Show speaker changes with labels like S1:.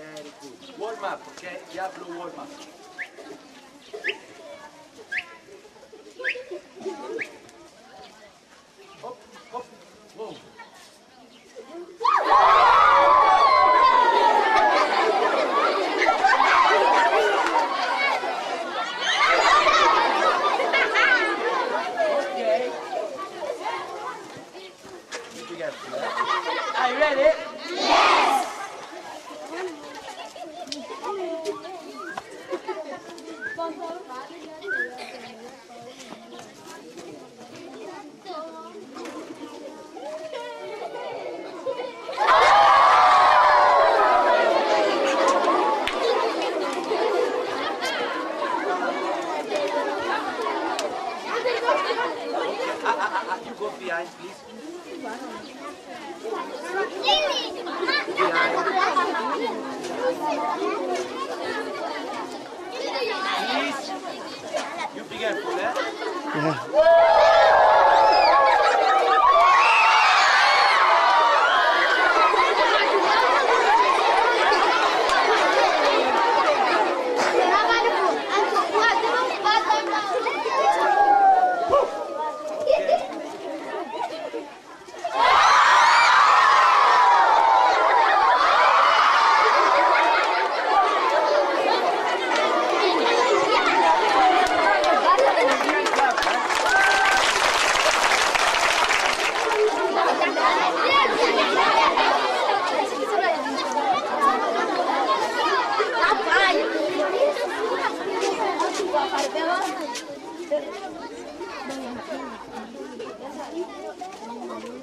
S1: Very good. Warm up, okay? Diablo warm up. Hop, hop, whoa. You go behind, please. Please. You be careful, eh? Behind Thank
S2: you.